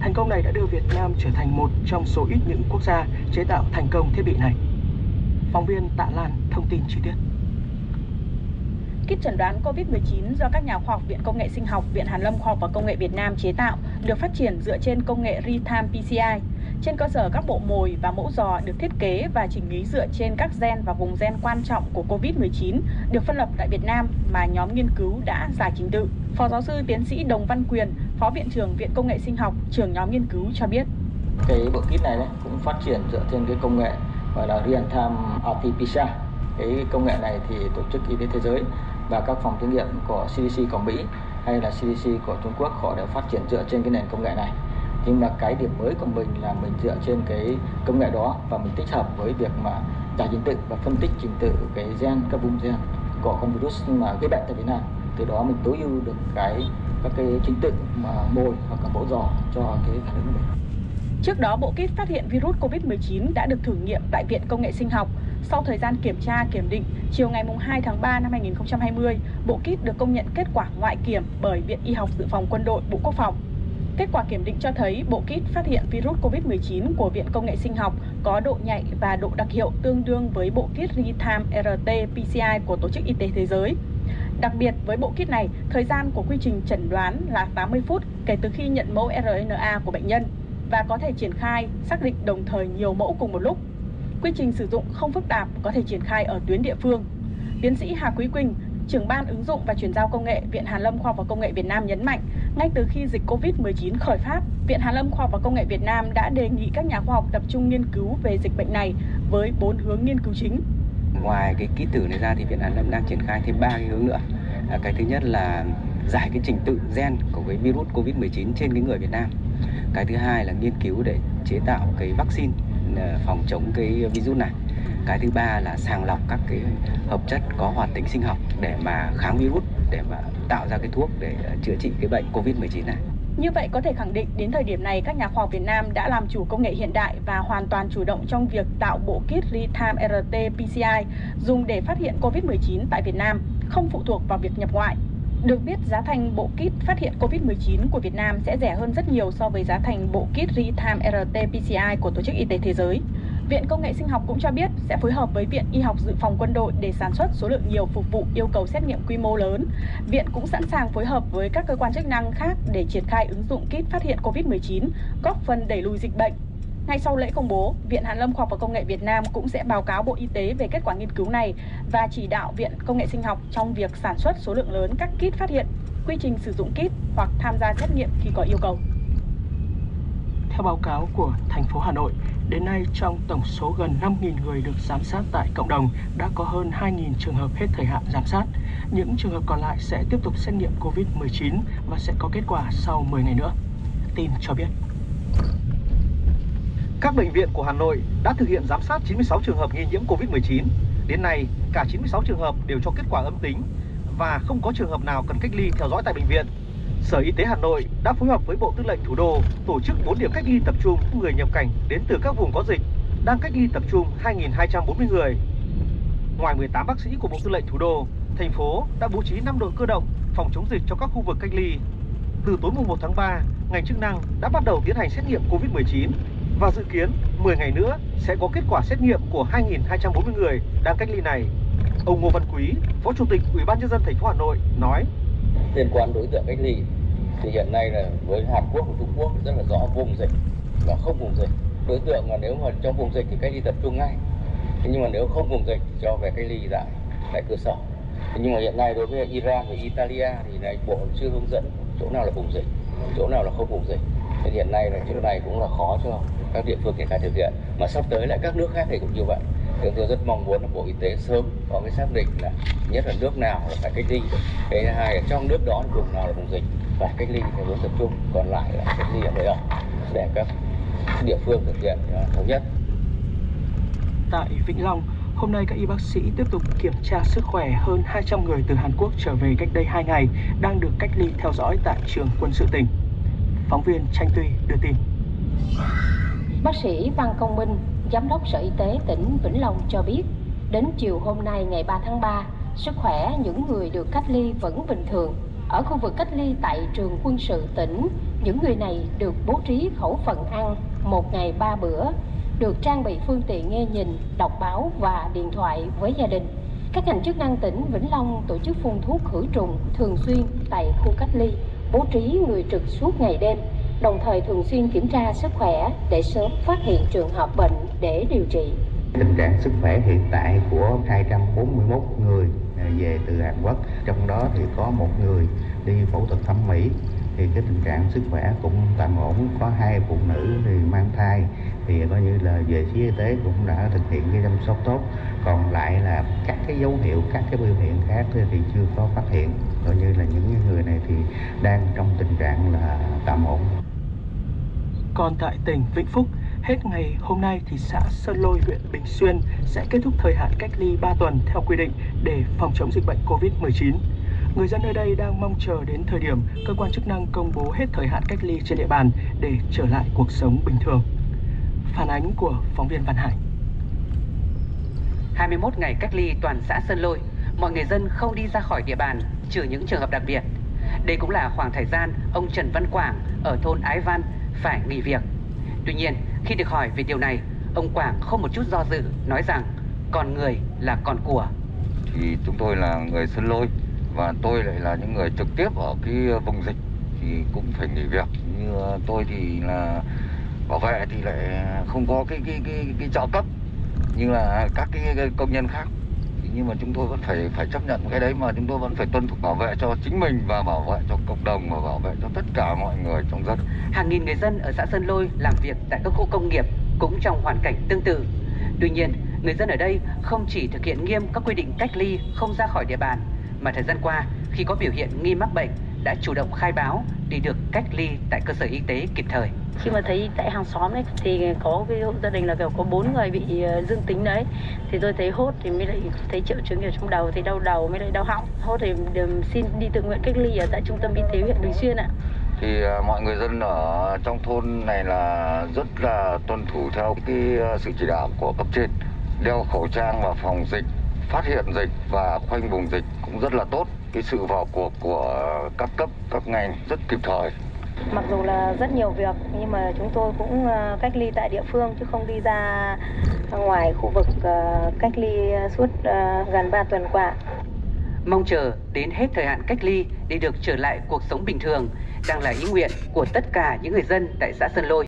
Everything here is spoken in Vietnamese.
Thành công này đã đưa Việt Nam trở thành một trong số ít những quốc gia chế tạo thành công thiết bị này. Phóng viên Tạ Lan thông tin chi tiết. Kit chẩn đoán COVID-19 do các nhà khoa học Viện Công nghệ Sinh học, Viện Hàn lâm Khoa học và Công nghệ Việt Nam chế tạo được phát triển dựa trên công nghệ real-time PCI. Trên cơ sở các bộ mồi và mẫu giò được thiết kế và chỉnh lý dựa trên các gen và vùng gen quan trọng của COVID-19 được phân lập tại Việt Nam mà nhóm nghiên cứu đã giải trình tự. Phó giáo sư tiến sĩ Đồng Văn Quyền, Phó Viện trưởng Viện Công nghệ Sinh học, trưởng nhóm nghiên cứu cho biết. Cái bộ kit này đấy cũng phát triển dựa trên cái công nghệ gọi là real-time RT-PCR. Cái công nghệ này thì Tổ chức Y tế Thế giới và các phòng thí nghiệm của CDC của Mỹ hay là CDC của Trung Quốc họ đều phát triển dựa trên cái nền công nghệ này nhưng mà cái điểm mới của mình là mình dựa trên cái công nghệ đó và mình tích hợp với việc mà giải trình tự và phân tích trình tự cái gen các vùng gen của con virus mà gây bệnh tại Việt Nam từ đó mình tối ưu được cái các cái chính tự mà mồi hoặc là mẫu giò cho cái phản ứng của mình. Trước đó, bộ kit phát hiện virus COVID-19 đã được thử nghiệm tại Viện Công nghệ Sinh học. Sau thời gian kiểm tra, kiểm định, chiều ngày 2 tháng 3 năm 2020, bộ kit được công nhận kết quả ngoại kiểm bởi Viện Y học Dự phòng Quân đội Bộ Quốc phòng. Kết quả kiểm định cho thấy bộ kit phát hiện virus COVID-19 của Viện Công nghệ Sinh học có độ nhạy và độ đặc hiệu tương đương với bộ kit real-time RT-PCR của Tổ chức Y tế Thế giới. Đặc biệt với bộ kit này, thời gian của quy trình chẩn đoán là 80 phút kể từ khi nhận mẫu RNA của bệnh nhân và có thể triển khai xác định đồng thời nhiều mẫu cùng một lúc. Quy trình sử dụng không phức tạp, có thể triển khai ở tuyến địa phương. Tiến sĩ Hà Quý Quỳnh, trưởng ban ứng dụng và chuyển giao công nghệ Viện Hàn lâm Khoa học và Công nghệ Việt Nam nhấn mạnh, ngay từ khi dịch Covid-19 khởi phát, Viện Hàn lâm Khoa học và Công nghệ Việt Nam đã đề nghị các nhà khoa học tập trung nghiên cứu về dịch bệnh này với bốn hướng nghiên cứu chính. Ngoài cái ký tử này ra thì Viện Hàn lâm đang triển khai thêm ba cái hướng nữa. À, cái thứ nhất là giải cái trình tự gen của cái virus Covid-19 trên cái người Việt Nam. Cái thứ hai là nghiên cứu để chế tạo cái vaccine à, phòng chống cái virus này cái thứ ba là sàng lọc các cái hợp chất có hoạt tính sinh học để mà kháng virus để mà tạo ra cái thuốc để à, chữa trị cái bệnh Covid-19 này. Như vậy có thể khẳng định đến thời điểm này các nhà khoa học Việt Nam đã làm chủ công nghệ hiện đại và hoàn toàn chủ động trong việc tạo bộ kit real-time RT-PCR dùng để phát hiện COVID-19 tại Việt Nam, không phụ thuộc vào việc nhập ngoại. Được biết giá thành bộ kit phát hiện COVID-19 của Việt Nam sẽ rẻ hơn rất nhiều so với giá thành bộ kit real-time RT-PCR của Tổ chức Y tế Thế giới. Viện Công nghệ Sinh học cũng cho biết sẽ phối hợp với Viện Y học Dự phòng Quân đội để sản xuất số lượng nhiều phục vụ yêu cầu xét nghiệm quy mô lớn. Viện cũng sẵn sàng phối hợp với các cơ quan chức năng khác để triển khai ứng dụng kit phát hiện COVID-19, góp phần đẩy lùi dịch bệnh. Ngay sau lễ công bố, Viện Hàn lâm Khoa học và Công nghệ Việt Nam cũng sẽ báo cáo Bộ Y tế về kết quả nghiên cứu này và chỉ đạo Viện Công nghệ Sinh học trong việc sản xuất số lượng lớn các kit phát hiện, quy trình sử dụng kit hoặc tham gia xét nghiệm khi có yêu cầu. Theo báo cáo của thành phố Hà Nội, đến nay trong tổng số gần 5.000 người được giám sát tại cộng đồng đã có hơn 2.000 trường hợp hết thời hạn giám sát. Những trường hợp còn lại sẽ tiếp tục xét nghiệm COVID-19 và sẽ có kết quả sau 10 ngày nữa. Tin cho biết. Các bệnh viện của Hà Nội đã thực hiện giám sát 96 trường hợp nghi nhiễm COVID-19. Đến nay, cả 96 trường hợp đều cho kết quả âm tính và không có trường hợp nào cần cách ly theo dõi tại bệnh viện. Sở Y tế Hà Nội đã phối hợp với Bộ Tư lệnh Thủ đô tổ chức 4 điểm cách ly tập trung người nhập cảnh đến từ các vùng có dịch, đang cách ly tập trung 2.240 người. Ngoài 18 bác sĩ của Bộ Tư lệnh Thủ đô, thành phố đã bố trí 5 đội cơ động phòng chống dịch cho các khu vực cách ly. Từ tối mùng 1 tháng 3, ngành chức năng đã bắt đầu tiến hành xét nghiệm COVID-19 và dự kiến 10 ngày nữa sẽ có kết quả xét nghiệm của 2.240 người đang cách ly này. Ông Ngô Văn Quý, Phó Chủ tịch Ủy ban nhân dân thành phố Hà Nội nói: liên quan đối tượng cách ly, thì hiện nay là với Hàn Quốc và Trung Quốc rất là rõ vùng dịch và không vùng dịch. Đối tượng mà nếu mà trong vùng dịch thì cách ly tập trung ngay. Thế nhưng mà nếu không vùng dịch cho về cách ly tại tại cơ sở. Thế nhưng mà hiện nay đối với Iran và Italia thì này, bộ chưa hướng dẫn chỗ nào là vùng dịch, chỗ nào là không vùng dịch. Nên hiện nay là chỗ này cũng là khó cho các địa phương triển khai thực hiện. Mà sắp tới lại các nước khác thì cũng như vậy chúng tôi rất mong muốn là bộ y tế sớm có cái xác định là nhất là nước nào là phải cách ly cái thứ hai là trong nước đó vùng nào là vùng dịch phải cách ly theo hướng tập trung còn lại là cách ly ở nơi ở để các địa phương thực hiện uh, thống nhất tại Vĩnh Long Hôm nay các y bác sĩ tiếp tục kiểm tra sức khỏe hơn 200 người từ Hàn Quốc trở về cách đây 2 ngày đang được cách ly theo dõi tại trường quân sự tỉnh. Phóng viên Tranh Tuy đưa tin. Bác sĩ Văn Công Minh, Giám đốc Sở Y tế tỉnh Vĩnh Long cho biết, đến chiều hôm nay ngày 3 tháng 3, sức khỏe những người được cách ly vẫn bình thường. Ở khu vực cách ly tại trường quân sự tỉnh Những người này được bố trí khẩu phần ăn một ngày ba bữa, được trang bị phương tiện nghe nhìn, đọc báo và điện thoại với gia đình. Các ngành chức năng tỉnh Vĩnh Long tổ chức phun thuốc khử trùng thường xuyên tại khu cách ly, bố trí người trực suốt ngày đêm, đồng thời thường xuyên kiểm tra sức khỏe để sớm phát hiện trường hợp bệnh để điều trị. Tình trạng sức khỏe hiện tại của 241 người à, về từ Hàn Quốc, trong đó thì có một người đi phẫu thuật thẩm mỹ. Thì cái tình trạng sức khỏe cũng tạm ổn có hai phụ nữ thì mang thai. Thì coi như là về phía y tế cũng đã thực hiện cái chăm sóc tốt. Còn lại là các cái dấu hiệu các cái biểu hiện khác thì chưa có phát hiện. Coi như là những người này thì đang trong tình trạng là tạm ổn còn tại tỉnh Vĩnh Phúc hết ngày hôm nay thì xã Sơn Lôi huyện Bình Xuyên sẽ kết thúc thời hạn cách ly 3 tuần theo quy định để phòng chống dịch bệnh Covid-19 Người dân nơi đây đang mong chờ đến thời điểm cơ quan chức năng công bố hết thời hạn cách ly trên địa bàn để trở lại cuộc sống bình thường. Phản ánh của phóng viên Văn Hải. 21 ngày cách ly toàn xã Sơn Lôi, mọi người dân không đi ra khỏi địa bàn trừ những trường hợp đặc biệt. Đây cũng là khoảng thời gian ông Trần Văn Quảng ở thôn Ái Văn phải nghỉ việc. Tuy nhiên, khi được hỏi về điều này, ông Quảng không một chút do dự nói rằng còn người là còn của. Thì chúng tôi là người Sơn Lôi, và tôi lại là những người trực tiếp ở cái vùng dịch thì cũng phải nghỉ việc như ờ, tôi thì là bảo vệ thì lại không có cái cái cái cái trợ cấp như là các cái công nhân khác nhưng mà chúng tôi vẫn phải phải chấp nhận cái đấy mà chúng tôi vẫn phải tuân thủ bảo vệ cho chính mình và bảo vệ cho cộng đồng và bảo vệ cho tất cả mọi người trong dân. Hàng nghìn người dân ở xã Sơn Lôi làm việc tại các khu công nghiệp cũng trong hoàn cảnh tương tự. Tuy nhiên, người dân ở đây không chỉ thực hiện nghiêm các quy định cách ly không ra khỏi địa bàn mà thời gian qua khi có biểu hiện nghi mắc bệnh đã chủ động khai báo để được cách ly tại cơ sở y tế kịp thời. Khi mà thấy tại hàng xóm đấy thì có cái hộ gia đình là kiểu có bốn người bị ờ, dương tính đấy. Thì tôi thấy hốt thì mới lại thấy triệu chứng ở trong đầu thì đau đầu mới lại đau họng. Hốt thì xin đi tự nguyện cách ly ở tại trung tâm y tế huyện Bình Xuyên ạ. Thì ờ, mọi người dân ở trong thôn này là rất là tuân thủ theo cái ờ, sự chỉ đạo của cấp trên đeo khẩu trang và phòng dịch phát hiện dịch và khoanh vùng dịch cũng rất là tốt. Cái sự vào cuộc của các cấp, các ngành rất kịp thời. Mặc dù là rất nhiều việc nhưng mà chúng tôi cũng ờ, cách ly tại địa phương chứ không đi ra ngoài khu vực ờ, cách ly suốt ờ, gần 3 tuần qua. Mong chờ đến hết thời hạn cách ly để được trở lại cuộc sống bình thường đang là ý nguyện của tất cả những người dân tại xã Sơn Lôi.